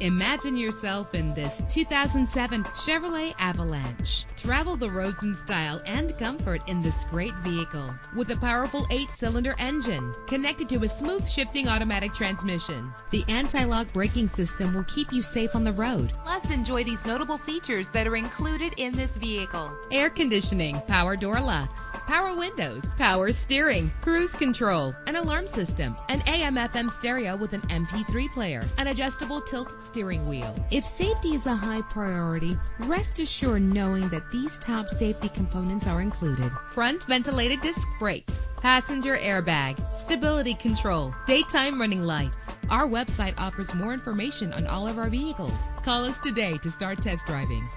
Imagine yourself in this 2007 Chevrolet Avalanche. Travel the roads in style and comfort in this great vehicle. With a powerful eight cylinder engine connected to a smooth shifting automatic transmission. The anti lock braking system will keep you safe on the road. Plus, enjoy these notable features that are included in this vehicle air conditioning, power door locks, power windows, power steering, cruise control, an alarm system, an AM FM stereo with an MP3 player, an adjustable tilt steering wheel. If safety is a high priority, rest assured knowing that these top safety components are included. Front ventilated disc brakes, passenger airbag, stability control, daytime running lights. Our website offers more information on all of our vehicles. Call us today to start test driving.